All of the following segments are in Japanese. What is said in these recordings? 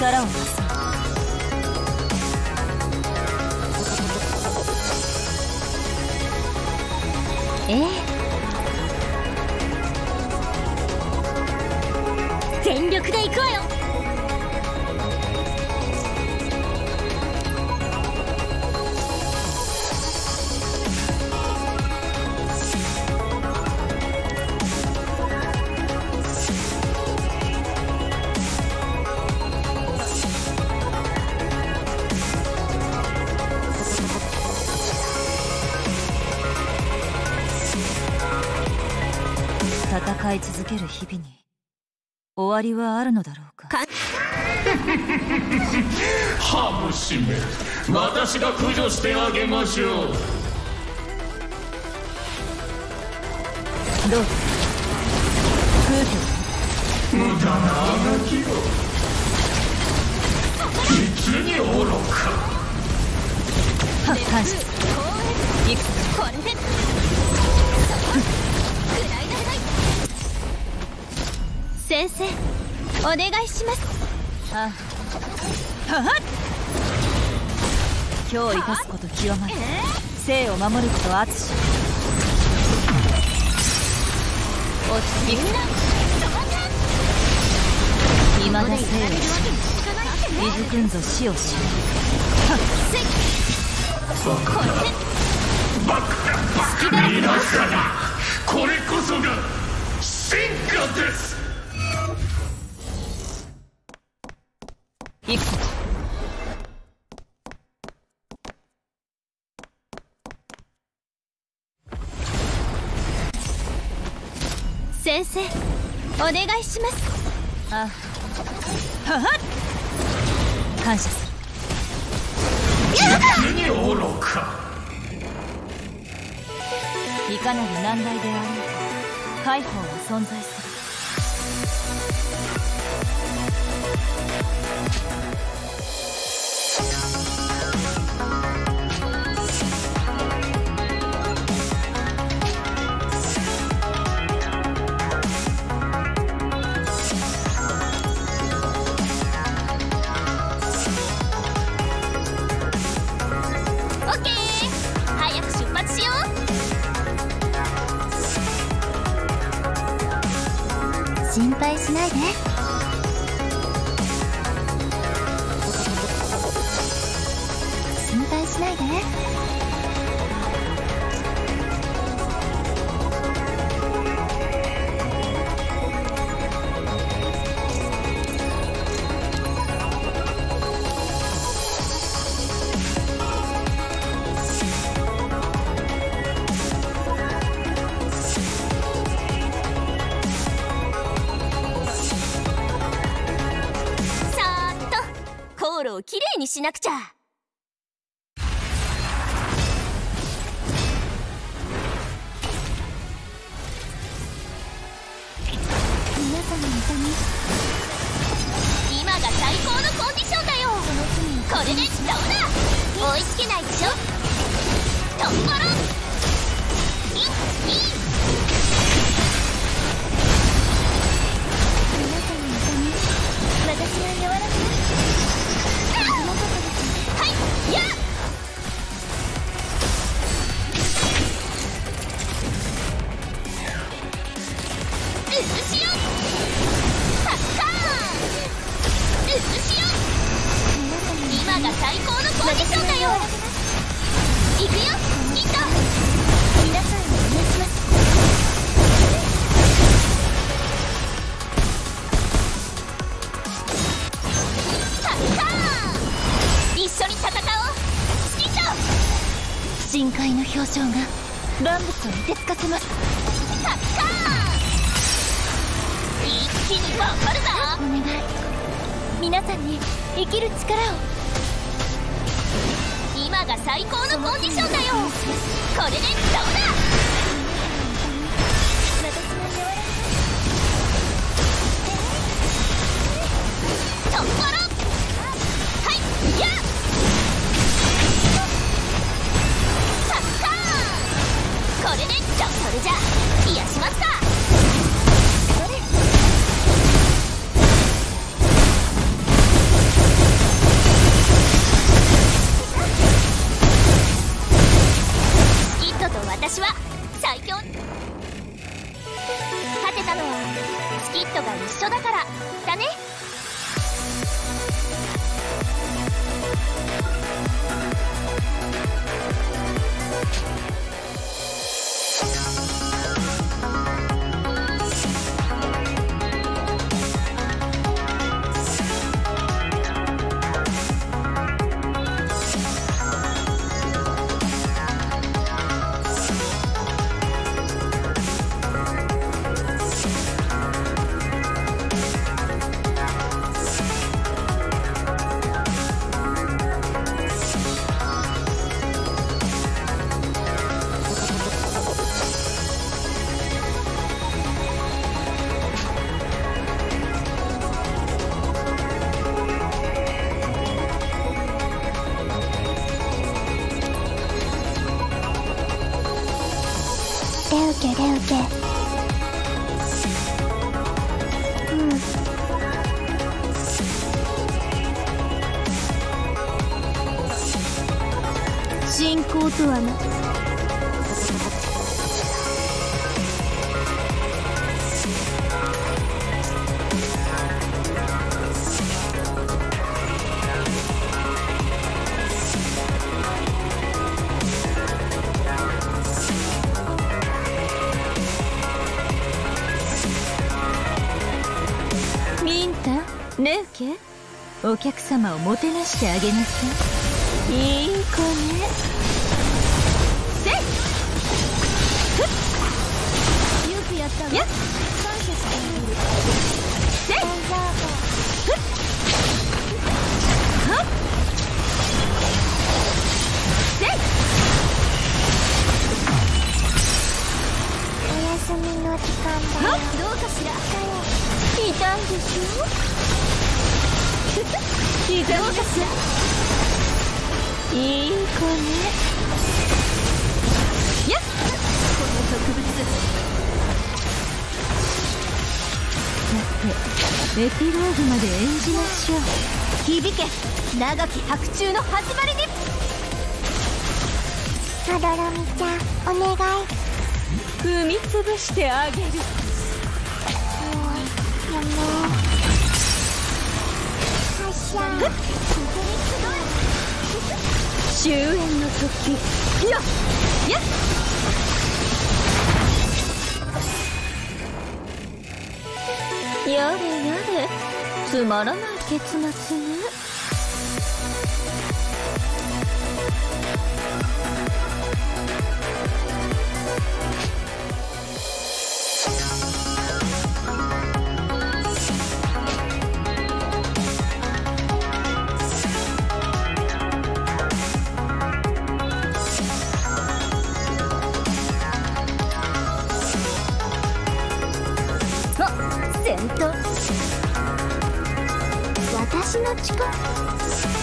caramba. 戦い続ける日々に終わりはあるのだろうか。ハムシメ私が駆除してあげましょう。どう？ぞ空気。無駄なあがきを。実に愚か。は感謝行くこれで先生お願いします。あははっ。今日生かすこと極まり。生を守ること淳落ち着く未だ生をくんぞ死をし。皆様これこそが進化です行く。ぞ先生お願いします。あはは感謝する。実に愚か。いかなる難題であろうか解放は存在する。心配しないで。と航路をきれいにしなくちゃ。皆さんの痛み今が最高のコンディションだよ。これでどうだ。追いつけないでしょ。とんぼろいよ。しますパッカーン一緒に戦おう。スキット。深海の表情が万物を凍てつかせますパッカー一気に頑張るぞお願い皆さんに生きる力を。今が最高のコンディションだよ。これでどうだ？私は最強。勝てたのはスキットが一緒だから。だね。信仰とはな。ミンタネウケ？お客様をもてなしてあげなさい。いい子ね。っエピローグまで演じましょう。響け。長き白昼の始まりに。まどろみちゃんお願い。踏み潰してあげる。もうやめ発射終焉の時。よっ。やっつまらない結末ねあ戦闘私の力。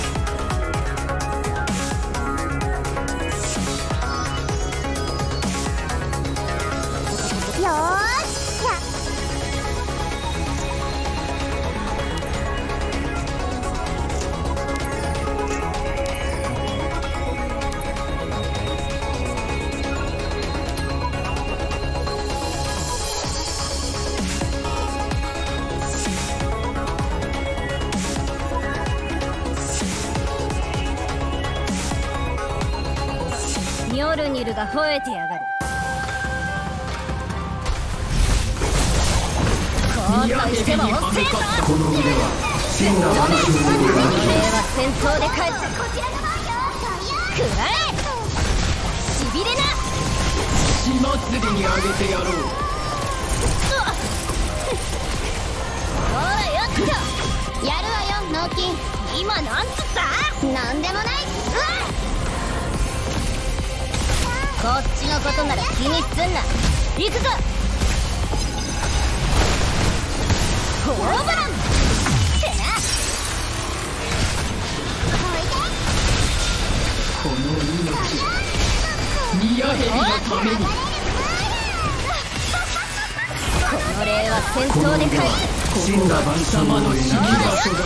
が吠えてやがる。後悔しても遅えぞこの腕は真が万象を俺描は戦闘でくらえしびれな。にあげてやろう。ほらよっと。やるわよ納金今なんつった？なんでもない。うこっちのことなら気にすんな。行くぞ。ホームランってなこの命ヘビのためにこの礼は戦で返腕はす真が万象を描き場所だ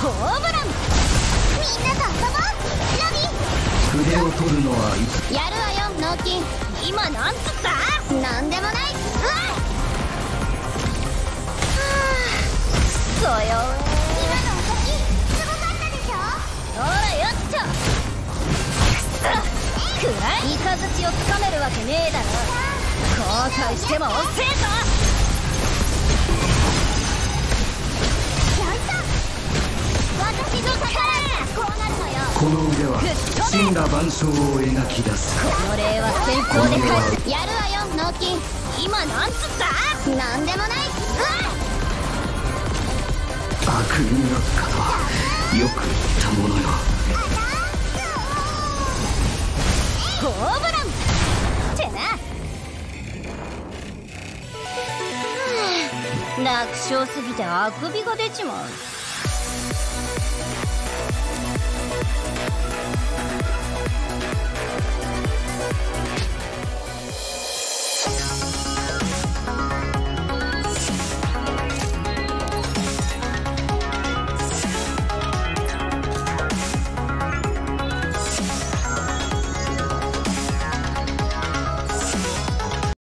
ホームランみんなと遊ぼう筆を取るのはいーやるわよ納金今なんつった。なんでもないうわそよ今のお時すごかったでしょほらよっちょくそくらいイカズチをつかめるわけねえだろ後悔しても遅えぞやった私の宝こうなるのよ。この腕は。真が万象を描き出すこの礼は戦闘で返すやるわよ納金今なんつったなんでもないうわ悪人の方。はよく言ったものよホームランってな楽勝すぎてあくびが出ちまう